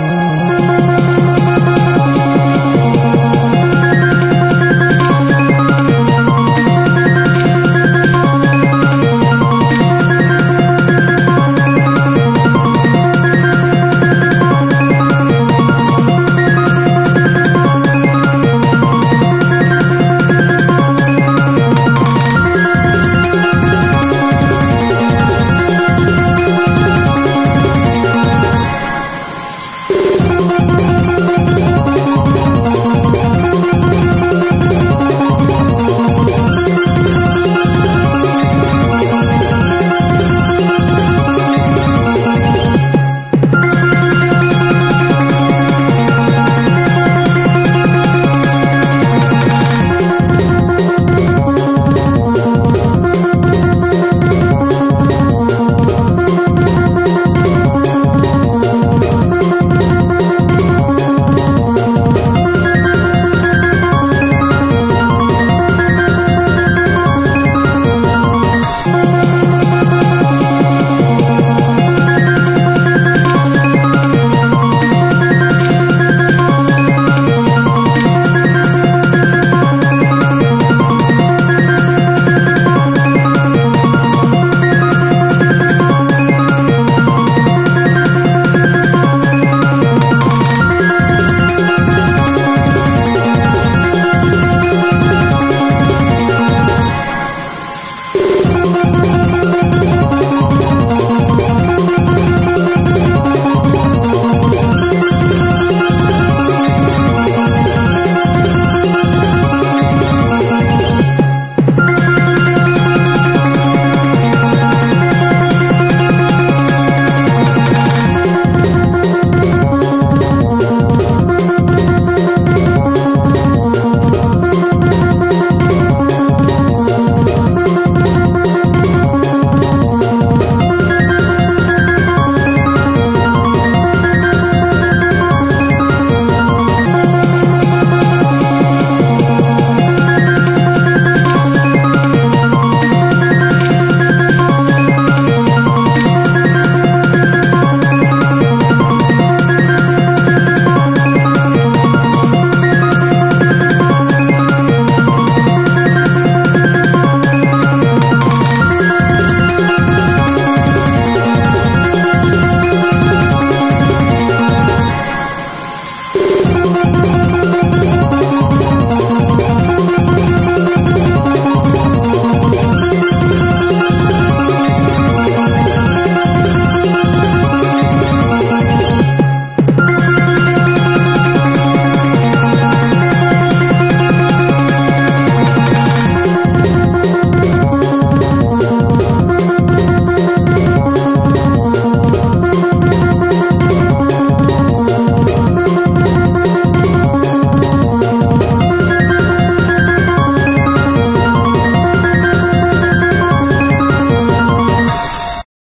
Música